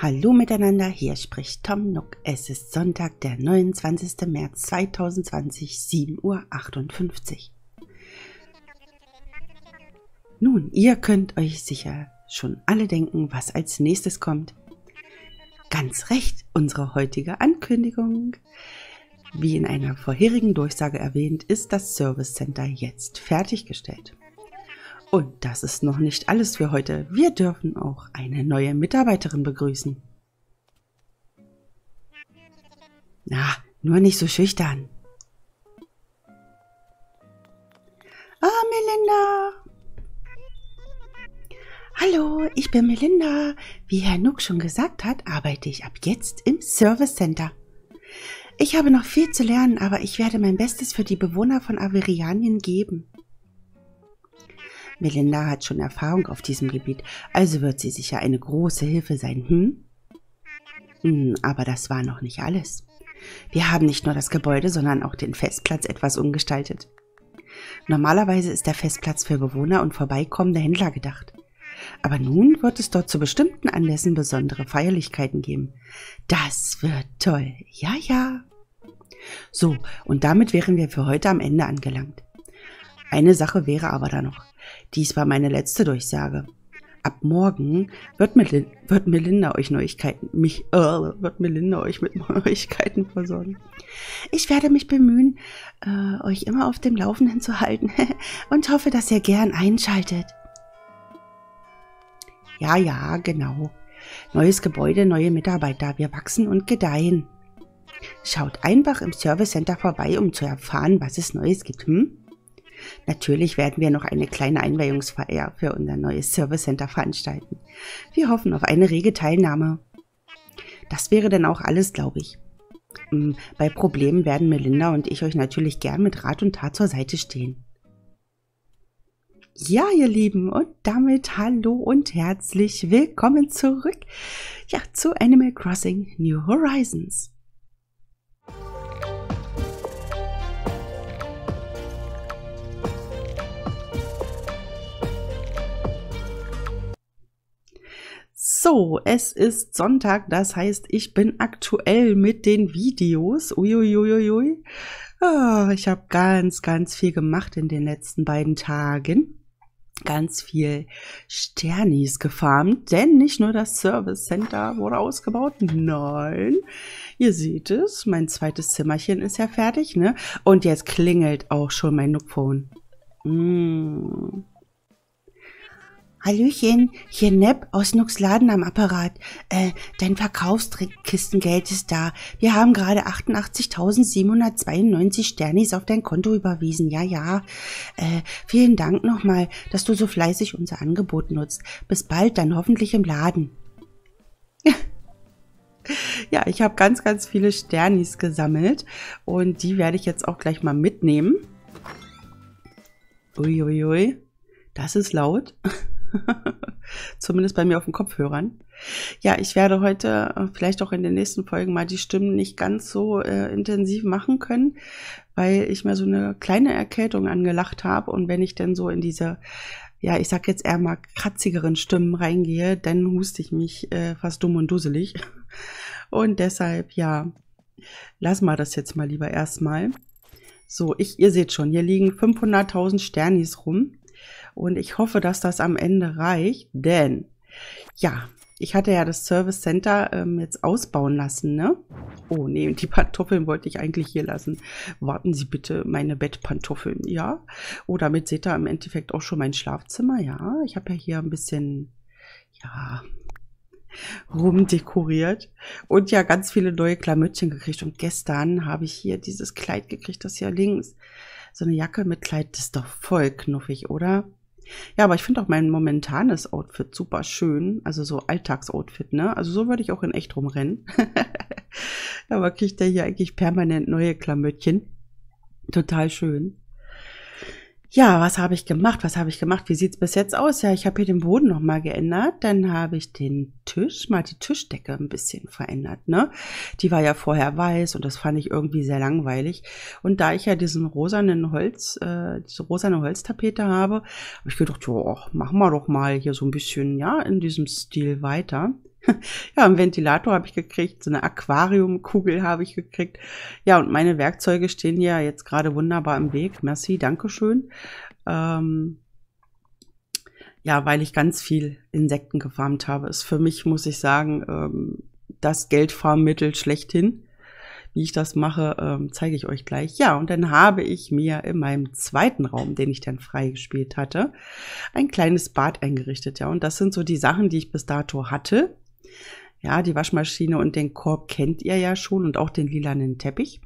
Hallo miteinander, hier spricht Tom Nook. Es ist Sonntag, der 29. März 2020, 7.58 Uhr. Nun, ihr könnt euch sicher schon alle denken, was als nächstes kommt. Ganz recht, unsere heutige Ankündigung. Wie in einer vorherigen Durchsage erwähnt, ist das Service Center jetzt fertiggestellt. Und das ist noch nicht alles für heute. Wir dürfen auch eine neue Mitarbeiterin begrüßen. Na, nur nicht so schüchtern. Ah, Melinda. Hallo, ich bin Melinda. Wie Herr Nook schon gesagt hat, arbeite ich ab jetzt im Service Center. Ich habe noch viel zu lernen, aber ich werde mein Bestes für die Bewohner von Averianien geben. Melinda hat schon Erfahrung auf diesem Gebiet, also wird sie sicher eine große Hilfe sein, hm? hm? Aber das war noch nicht alles. Wir haben nicht nur das Gebäude, sondern auch den Festplatz etwas umgestaltet. Normalerweise ist der Festplatz für Bewohner und vorbeikommende Händler gedacht. Aber nun wird es dort zu bestimmten Anlässen besondere Feierlichkeiten geben. Das wird toll. Ja, ja. So, und damit wären wir für heute am Ende angelangt. Eine Sache wäre aber da noch. Dies war meine letzte Durchsage. Ab morgen wird, Melin wird Melinda euch Neuigkeiten, mich, äh, wird Melinda euch mit Neuigkeiten versorgen. Ich werde mich bemühen, äh, euch immer auf dem Laufenden zu halten und hoffe, dass ihr gern einschaltet. Ja, ja, genau. Neues Gebäude, neue Mitarbeiter. Wir wachsen und gedeihen. Schaut einfach im Service Center vorbei, um zu erfahren, was es Neues gibt. Hm? Natürlich werden wir noch eine kleine Einweihungsfeier für unser neues Service Center veranstalten. Wir hoffen auf eine rege Teilnahme. Das wäre dann auch alles, glaube ich. Hm, bei Problemen werden Melinda und ich euch natürlich gern mit Rat und Tat zur Seite stehen. Ja, ihr Lieben, und damit hallo und herzlich willkommen zurück ja, zu Animal Crossing New Horizons. So, es ist Sonntag, das heißt, ich bin aktuell mit den Videos. Uiuiuiui. Oh, ich habe ganz, ganz viel gemacht in den letzten beiden Tagen ganz viel Sternis gefarmt, denn nicht nur das Service Center wurde ausgebaut, nein, ihr seht es, mein zweites Zimmerchen ist ja fertig, ne? Und jetzt klingelt auch schon mein Nookphone. Mm. Hallöchen, hier Nepp aus Nux Laden am Apparat. Äh, dein Verkaufskistengeld ist da. Wir haben gerade 88.792 Sternis auf dein Konto überwiesen. Ja, ja. Äh, vielen Dank nochmal, dass du so fleißig unser Angebot nutzt. Bis bald, dann hoffentlich im Laden. ja, ich habe ganz, ganz viele Sternis gesammelt und die werde ich jetzt auch gleich mal mitnehmen. Uiuiui, ui, ui. das ist laut. Zumindest bei mir auf den Kopfhörern. Ja, ich werde heute, äh, vielleicht auch in den nächsten Folgen, mal die Stimmen nicht ganz so äh, intensiv machen können, weil ich mir so eine kleine Erkältung angelacht habe. Und wenn ich dann so in diese, ja, ich sag jetzt eher mal kratzigeren Stimmen reingehe, dann huste ich mich äh, fast dumm und dusselig. Und deshalb, ja, lass mal das jetzt mal lieber erstmal. So, ich, ihr seht schon, hier liegen 500.000 Sternis rum. Und ich hoffe, dass das am Ende reicht, denn ja, ich hatte ja das Service Center ähm, jetzt ausbauen lassen, ne? Oh, nee, die Pantoffeln wollte ich eigentlich hier lassen. Warten Sie bitte, meine Bettpantoffeln, ja? Oh, damit seht ihr im Endeffekt auch schon mein Schlafzimmer, ja? Ich habe ja hier ein bisschen, ja, rumdekoriert und ja ganz viele neue Klamöttchen gekriegt. Und gestern habe ich hier dieses Kleid gekriegt, das hier links. So eine Jacke mit Kleid, das ist doch voll knuffig, oder? Ja, aber ich finde auch mein momentanes Outfit super schön. Also so Alltagsoutfit, ne? Also so würde ich auch in echt rumrennen. aber kriegt der hier eigentlich permanent neue Klamöttchen. Total schön. Ja, was habe ich gemacht? Was habe ich gemacht? Wie sieht's bis jetzt aus? Ja, ich habe hier den Boden nochmal geändert. Dann habe ich den Tisch, mal die Tischdecke ein bisschen verändert. Ne? Die war ja vorher weiß und das fand ich irgendwie sehr langweilig. Und da ich ja diesen rosanen Holz, äh, diese rosane Holztapete habe, habe ich gedacht, ja, machen wir doch mal hier so ein bisschen, ja, in diesem Stil weiter. ja, einen Ventilator habe ich gekriegt, so eine Aquariumkugel habe ich gekriegt. Ja, und meine Werkzeuge stehen ja jetzt gerade wunderbar im Weg. Merci, Dankeschön. Ähm, ja, weil ich ganz viel Insekten gefarmt habe. Ist für mich, muss ich sagen, ähm, das Geldfarmmittel schlechthin. Wie ich das mache, ähm, zeige ich euch gleich. Ja, und dann habe ich mir in meinem zweiten Raum, den ich dann freigespielt hatte, ein kleines Bad eingerichtet. Ja, und das sind so die Sachen, die ich bis dato hatte. Ja, die Waschmaschine und den Korb kennt ihr ja schon und auch den lilanen Teppich.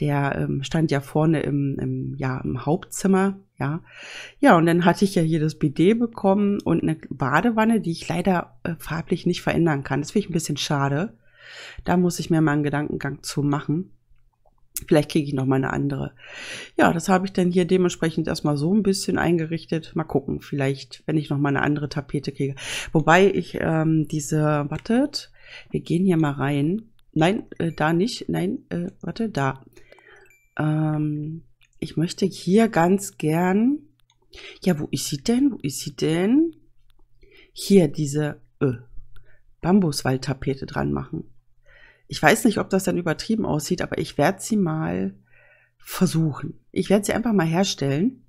Der ähm, stand ja vorne im, im, ja, im Hauptzimmer, ja. Ja, und dann hatte ich ja hier das Bidet bekommen und eine Badewanne, die ich leider äh, farblich nicht verändern kann. Das finde ich ein bisschen schade. Da muss ich mir mal einen Gedankengang zu machen. Vielleicht kriege ich noch mal eine andere. Ja, das habe ich dann hier dementsprechend erstmal so ein bisschen eingerichtet. Mal gucken, vielleicht, wenn ich noch mal eine andere Tapete kriege. Wobei ich ähm, diese, wartet, wir gehen hier mal rein. Nein, äh, da nicht. Nein, äh, warte, da. Ähm, ich möchte hier ganz gern. Ja, wo ist sie denn? Wo ist sie denn? Hier diese äh, Bambuswaldtapete dran machen. Ich weiß nicht, ob das dann übertrieben aussieht, aber ich werde sie mal versuchen. Ich werde sie einfach mal herstellen.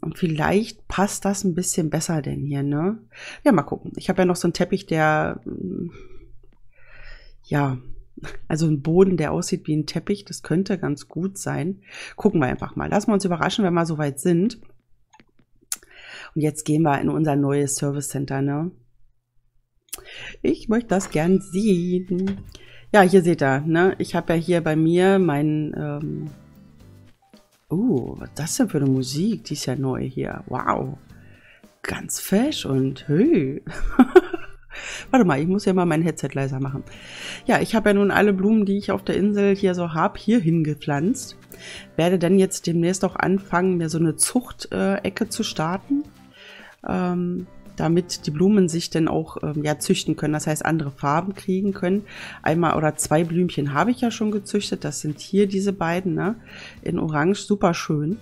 Und vielleicht passt das ein bisschen besser denn hier, ne? Ja, mal gucken. Ich habe ja noch so einen Teppich, der, mm, ja, also ein Boden, der aussieht wie ein Teppich. Das könnte ganz gut sein. Gucken wir einfach mal. Lassen wir uns überraschen, wenn wir soweit sind. Und jetzt gehen wir in unser neues Service Center, ne? Ich möchte das gern sehen. Ja, hier seht ihr, ne? Ich habe ja hier bei mir mein, ähm uh, was ist das denn für eine Musik? Die ist ja neu hier. Wow. Ganz fesch und hey. Warte mal, ich muss ja mal mein Headset leiser machen. Ja, ich habe ja nun alle Blumen, die ich auf der Insel hier so habe, hier hingepflanzt. Werde dann jetzt demnächst auch anfangen, mir so eine Zuchtecke zu starten. Ähm, damit die Blumen sich dann auch ähm, ja, züchten können, das heißt andere Farben kriegen können. Einmal oder zwei Blümchen habe ich ja schon gezüchtet, das sind hier diese beiden, ne? in Orange, super schön.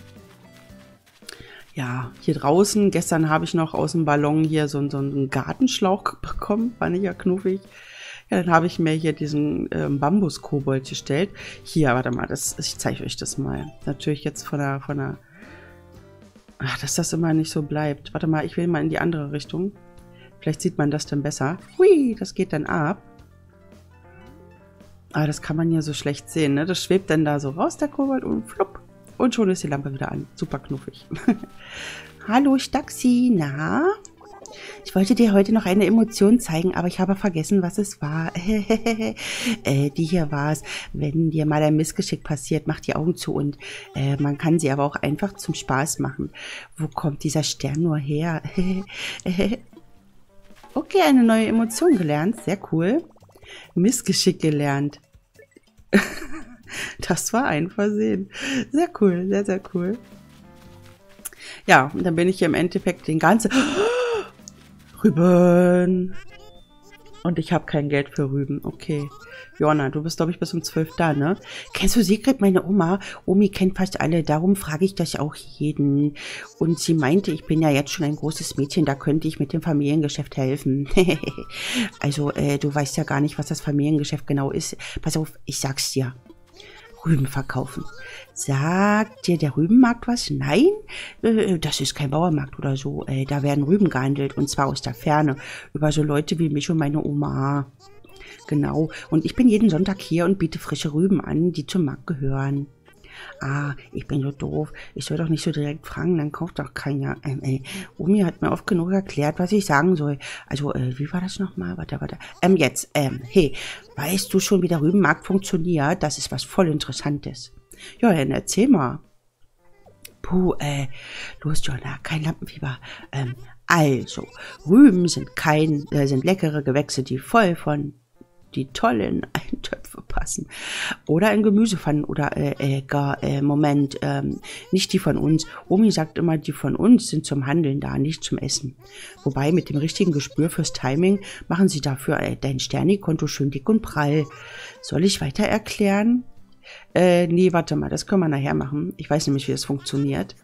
Ja, hier draußen, gestern habe ich noch aus dem Ballon hier so, so einen Gartenschlauch bekommen, fand ich ja knuffig. Ja, dann habe ich mir hier diesen ähm, Bambuskobold gestellt. Hier, warte mal, das, ich zeige euch das mal. Natürlich jetzt von der, von der Ach, dass das immer nicht so bleibt. Warte mal, ich will mal in die andere Richtung. Vielleicht sieht man das dann besser. Hui, das geht dann ab. Ah, das kann man hier so schlecht sehen, ne? Das schwebt dann da so raus, der Kobold, und flupp. Und schon ist die Lampe wieder an. Super knuffig. Hallo, Staxi, na? Ich wollte dir heute noch eine Emotion zeigen, aber ich habe vergessen, was es war. äh, die hier war es. Wenn dir mal ein Missgeschick passiert, mach die Augen zu und äh, man kann sie aber auch einfach zum Spaß machen. Wo kommt dieser Stern nur her? okay, eine neue Emotion gelernt. Sehr cool. Missgeschick gelernt. das war ein Versehen. Sehr cool, sehr, sehr cool. Ja, und dann bin ich hier im Endeffekt den ganzen... Rüben. Und ich habe kein Geld für Rüben. Okay. Jonna, du bist, glaube ich, bis um zwölf da, ne? Kennst du Sigrid, meine Oma? Omi kennt fast alle, darum frage ich das auch jeden. Und sie meinte, ich bin ja jetzt schon ein großes Mädchen, da könnte ich mit dem Familiengeschäft helfen. also, äh, du weißt ja gar nicht, was das Familiengeschäft genau ist. Pass auf, ich sag's dir. Rüben verkaufen. Sagt dir der Rübenmarkt was? Nein, äh, das ist kein Bauermarkt oder so. Äh, da werden Rüben gehandelt und zwar aus der Ferne über so Leute wie mich und meine Oma. Genau. Und ich bin jeden Sonntag hier und biete frische Rüben an, die zum Markt gehören. Ah, ich bin so doof. Ich soll doch nicht so direkt fragen, dann kauft doch keiner. Ähm, ey, Omi hat mir oft genug erklärt, was ich sagen soll. Also, äh, wie war das nochmal? Warte, warte. Ähm, jetzt, ähm, hey, weißt du schon, wie der Rübenmarkt funktioniert? Das ist was voll Interessantes. Ja, dann erzähl mal. Puh, äh, los, Jonna, kein Lampenfieber. Ähm, also, Rüben sind kein, äh, sind leckere Gewächse, die voll von die tollen Eintöpfe passen. Oder in Gemüsepfannen oder äh, äh, gar, äh, Moment, ähm, nicht die von uns. Omi sagt immer, die von uns sind zum Handeln da, nicht zum Essen. Wobei mit dem richtigen Gespür fürs Timing machen sie dafür äh, dein Sterni-Konto schön dick und prall. Soll ich weiter erklären? Äh, nee, warte mal, das können wir nachher machen. Ich weiß nämlich, wie es funktioniert.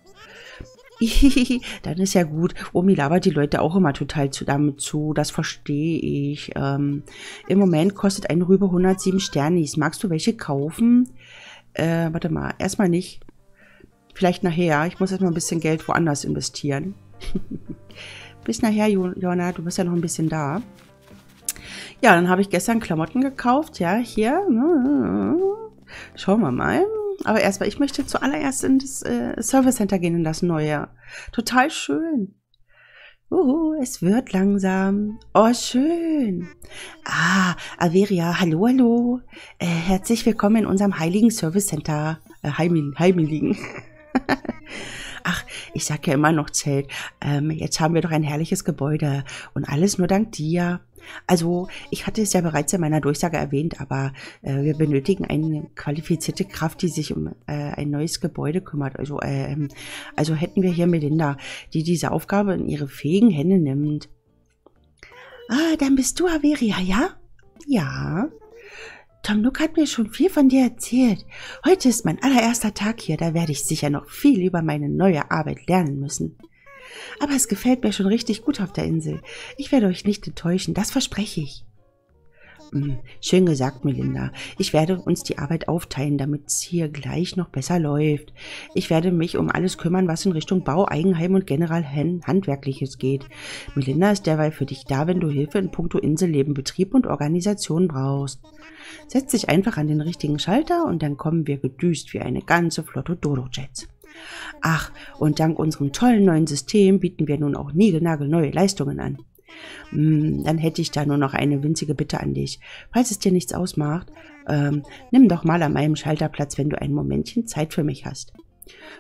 Dann ist ja gut. Omi labert die Leute auch immer total zu, damit zu. Das verstehe ich. Ähm, Im Moment kostet eine Rübe 107 Sternis. Magst du welche kaufen? Äh, warte mal, erstmal nicht. Vielleicht nachher. Ich muss erstmal ein bisschen Geld woanders investieren. Bis nachher, Jona. Du bist ja noch ein bisschen da. Ja, dann habe ich gestern Klamotten gekauft. Ja, hier. Schauen wir mal. Aber erstmal, ich möchte zuallererst in das äh, Service Center gehen, in das neue. Total schön. Uh, es wird langsam. Oh, schön. Ah, Averia, hallo, hallo. Äh, herzlich willkommen in unserem heiligen Service Center. Äh, heimil, heimiligen. Ach, ich sag ja immer noch Zelt. Ähm, jetzt haben wir doch ein herrliches Gebäude und alles nur dank dir. Also, ich hatte es ja bereits in meiner Durchsage erwähnt, aber äh, wir benötigen eine qualifizierte Kraft, die sich um äh, ein neues Gebäude kümmert. Also, äh, also hätten wir hier Melinda, die diese Aufgabe in ihre fähigen Hände nimmt. Ah, dann bist du Averia, ja? Ja. Tom Nook hat mir schon viel von dir erzählt. Heute ist mein allererster Tag hier, da werde ich sicher noch viel über meine neue Arbeit lernen müssen. Aber es gefällt mir schon richtig gut auf der Insel. Ich werde euch nicht enttäuschen, das verspreche ich. Hm, schön gesagt, Melinda. Ich werde uns die Arbeit aufteilen, damit es hier gleich noch besser läuft. Ich werde mich um alles kümmern, was in Richtung Bau, Eigenheim und generell Handwerkliches geht. Melinda ist derweil für dich da, wenn du Hilfe in puncto Inselleben, Betrieb und Organisation brauchst. Setz dich einfach an den richtigen Schalter und dann kommen wir gedüst wie eine ganze Flotte Dodo-Jets. Ach, und dank unserem tollen neuen System bieten wir nun auch niegelnagelneue Leistungen an. Hm, dann hätte ich da nur noch eine winzige Bitte an dich. Falls es dir nichts ausmacht, ähm, nimm doch mal an meinem Schalterplatz, wenn du ein Momentchen Zeit für mich hast.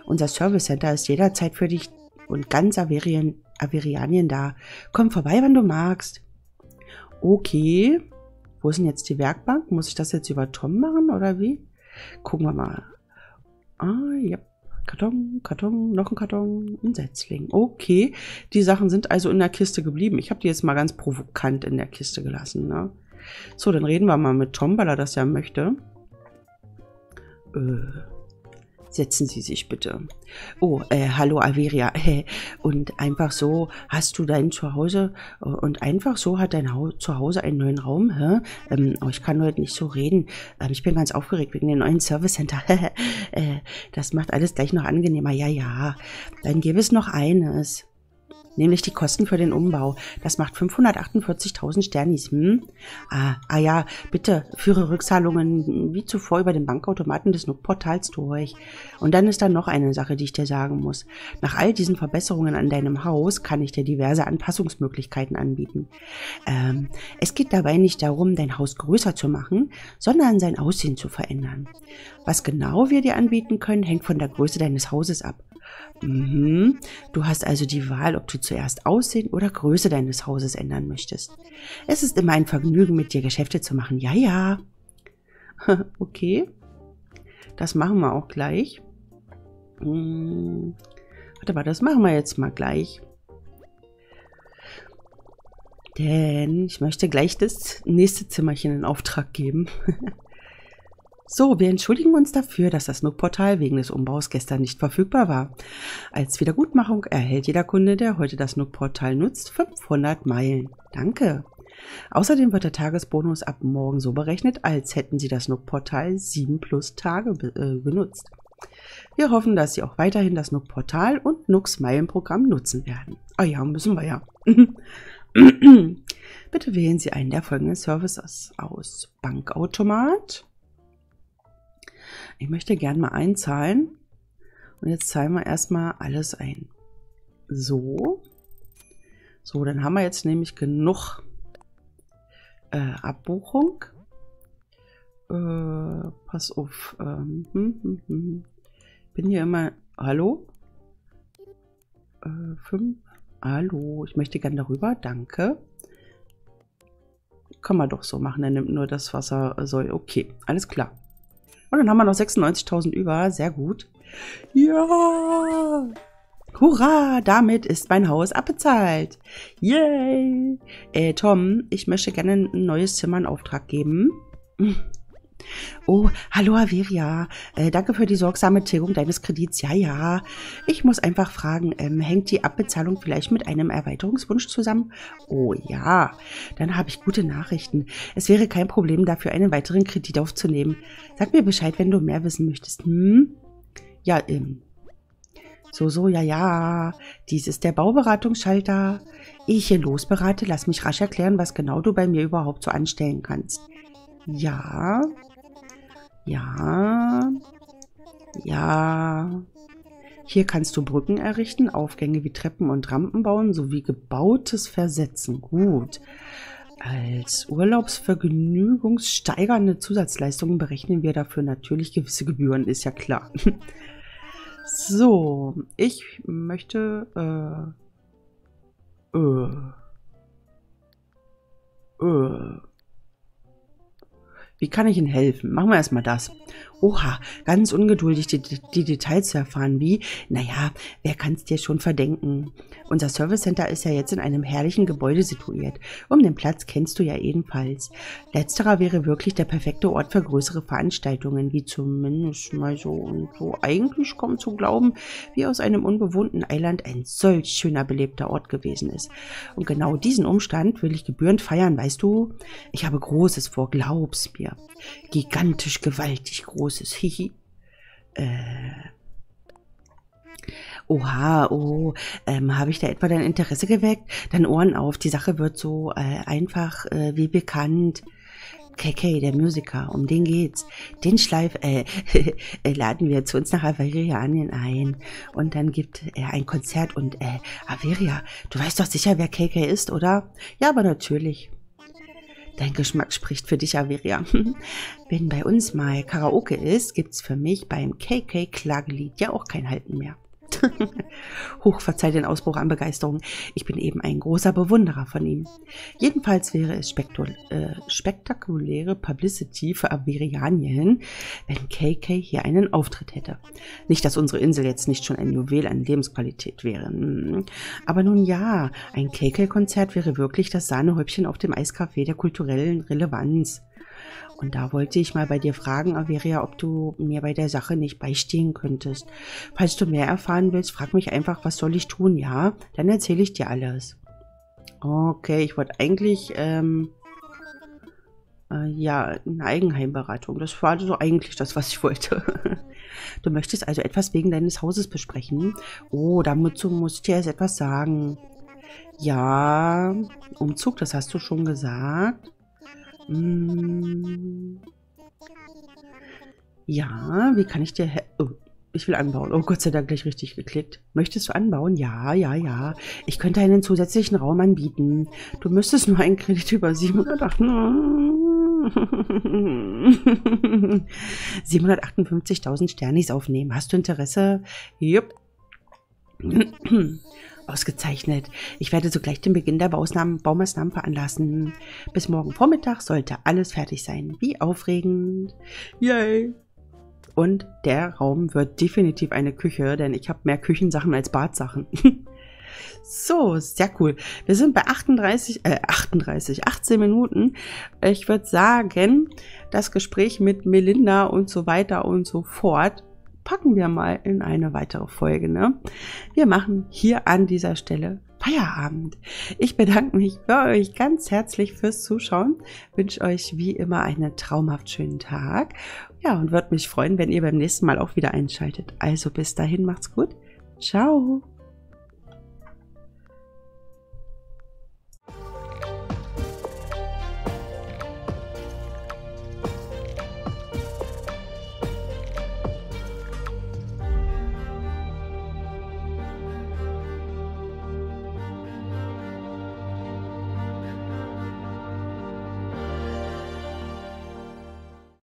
Unser Service Center ist jederzeit für dich und ganz Averien, Averianien da. Komm vorbei, wann du magst. Okay. Wo ist denn jetzt die Werkbank? Muss ich das jetzt über Tom machen oder wie? Gucken wir mal. Ah, ja. Karton, Karton, noch ein Karton, ein Setzling. Okay, die Sachen sind also in der Kiste geblieben. Ich habe die jetzt mal ganz provokant in der Kiste gelassen. Ne? So, dann reden wir mal mit Tom, weil er das ja möchte. Äh, Setzen Sie sich bitte. Oh, äh, hallo Averia. Und einfach so hast du dein Zuhause und einfach so hat dein Haus, Zuhause einen neuen Raum. Hä? Ähm, oh, ich kann heute nicht so reden. Ähm, ich bin ganz aufgeregt wegen dem neuen Service Center. äh, das macht alles gleich noch angenehmer. Ja, ja. Dann gäbe es noch eines nämlich die Kosten für den Umbau. Das macht 548.000 Sternis. Hm? Ah, ah ja, bitte führe Rückzahlungen wie zuvor über den Bankautomaten des Nook-Portals durch. Und dann ist da noch eine Sache, die ich dir sagen muss. Nach all diesen Verbesserungen an deinem Haus kann ich dir diverse Anpassungsmöglichkeiten anbieten. Ähm, es geht dabei nicht darum, dein Haus größer zu machen, sondern sein Aussehen zu verändern. Was genau wir dir anbieten können, hängt von der Größe deines Hauses ab. Mhm. Du hast also die Wahl, ob du zuerst Aussehen oder Größe deines Hauses ändern möchtest. Es ist immer ein Vergnügen, mit dir Geschäfte zu machen. Ja, ja. okay. Das machen wir auch gleich. Hm. Warte mal, das machen wir jetzt mal gleich. Denn ich möchte gleich das nächste Zimmerchen in Auftrag geben. So, wir entschuldigen uns dafür, dass das Nook-Portal wegen des Umbaus gestern nicht verfügbar war. Als Wiedergutmachung erhält jeder Kunde, der heute das Nook-Portal nutzt, 500 Meilen. Danke. Außerdem wird der Tagesbonus ab morgen so berechnet, als hätten Sie das Nook-Portal 7 plus Tage äh, benutzt. Wir hoffen, dass Sie auch weiterhin das Nook-Portal und Nooks Meilenprogramm nutzen werden. Ah ja, müssen wir ja. Bitte wählen Sie einen der folgenden Services aus. Bankautomat, ich möchte gern mal einzahlen. Und jetzt zahlen wir erstmal alles ein. So. So, dann haben wir jetzt nämlich genug äh, Abbuchung. Äh, pass auf. Ähm, hm, hm, hm. Bin hier immer. Hallo? Äh, fünf. Hallo, ich möchte gern darüber. Danke. kann man doch so machen. Er nimmt nur das, was er soll. Okay, alles klar. Und dann haben wir noch 96.000 über. Sehr gut. Ja! Hurra, damit ist mein Haus abbezahlt. Yay! Äh, Tom, ich möchte gerne ein neues Zimmer in Auftrag geben. Oh, hallo Averia. Äh, danke für die sorgsame Tilgung deines Kredits. Ja, ja. Ich muss einfach fragen, ähm, hängt die Abbezahlung vielleicht mit einem Erweiterungswunsch zusammen? Oh ja, dann habe ich gute Nachrichten. Es wäre kein Problem dafür, einen weiteren Kredit aufzunehmen. Sag mir Bescheid, wenn du mehr wissen möchtest. Hm? Ja, ähm. So, so, ja, ja. Dies ist der Bauberatungsschalter. Ehe ich hier losberate, lass mich rasch erklären, was genau du bei mir überhaupt so anstellen kannst. Ja. Ja. Ja. Hier kannst du Brücken errichten, Aufgänge wie Treppen und Rampen bauen, sowie gebautes Versetzen. Gut. Als urlaubsvergnügungssteigernde Zusatzleistungen berechnen wir dafür natürlich gewisse Gebühren, ist ja klar. so, ich möchte äh, äh, äh, wie kann ich Ihnen helfen? Machen wir erstmal das. Oha, ganz ungeduldig die, die Details zu erfahren. Wie? Naja, wer kann es dir schon verdenken? Unser Service Center ist ja jetzt in einem herrlichen Gebäude situiert. Um den Platz kennst du ja ebenfalls. Letzterer wäre wirklich der perfekte Ort für größere Veranstaltungen, wie zumindest mal so und so eigentlich kommt zu glauben, wie aus einem unbewohnten Eiland ein solch schöner belebter Ort gewesen ist. Und genau diesen Umstand will ich gebührend feiern, weißt du? Ich habe Großes vor, glaub's mir. Gigantisch gewaltig großes Hihi. Äh. Oha, oh, ähm, habe ich da etwa dein Interesse geweckt? Dein Ohren auf, die Sache wird so äh, einfach äh, wie bekannt. KK, der Musiker, um den geht's. Den Schleif äh, äh, laden wir zu uns nach Averianien ein. Und dann gibt er ein Konzert und äh, Averia, du weißt doch sicher, wer KK ist, oder? Ja, aber natürlich. Dein Geschmack spricht für dich, Averia. Wenn bei uns mal Karaoke ist, gibt's für mich beim KK-Klagelied ja auch kein Halten mehr. Hoch verzeiht den Ausbruch an Begeisterung. Ich bin eben ein großer Bewunderer von ihm. Jedenfalls wäre es äh, spektakuläre Publicity für Averianien, wenn KK hier einen Auftritt hätte. Nicht, dass unsere Insel jetzt nicht schon ein Juwel an Lebensqualität wäre. Hm. Aber nun ja, ein KK-Konzert wäre wirklich das Sahnehäubchen auf dem Eiskaffee der kulturellen Relevanz. Und da wollte ich mal bei dir fragen, Averia, ob du mir bei der Sache nicht beistehen könntest. Falls du mehr erfahren willst, frag mich einfach, was soll ich tun, ja? Dann erzähle ich dir alles. Okay, ich wollte eigentlich, ähm, äh, ja, eine Eigenheimberatung. Das war also eigentlich das, was ich wollte. du möchtest also etwas wegen deines Hauses besprechen? Oh, dazu muss ich dir erst etwas sagen. Ja, Umzug, das hast du schon gesagt. Hm. Ja, wie kann ich dir... Oh, ich will anbauen. Oh, Gott sei Dank gleich richtig geklickt. Möchtest du anbauen? Ja, ja, ja. Ich könnte einen zusätzlichen Raum anbieten. Du müsstest nur einen Kredit über 758.000 Sternis aufnehmen. Hast du Interesse? Jupp. Ausgezeichnet. Ich werde sogleich den Beginn der Baumaßnahmen veranlassen. Bis morgen Vormittag sollte alles fertig sein. Wie aufregend. Yay. Und der Raum wird definitiv eine Küche, denn ich habe mehr Küchensachen als Badsachen. so, sehr cool. Wir sind bei 38, äh, 38, 18 Minuten. Ich würde sagen, das Gespräch mit Melinda und so weiter und so fort packen wir mal in eine weitere Folge. Ne? Wir machen hier an dieser Stelle Feierabend. Ich bedanke mich bei euch ganz herzlich fürs Zuschauen, wünsche euch wie immer einen traumhaft schönen Tag. Ja, und würde mich freuen, wenn ihr beim nächsten Mal auch wieder einschaltet. Also bis dahin macht's gut. Ciao.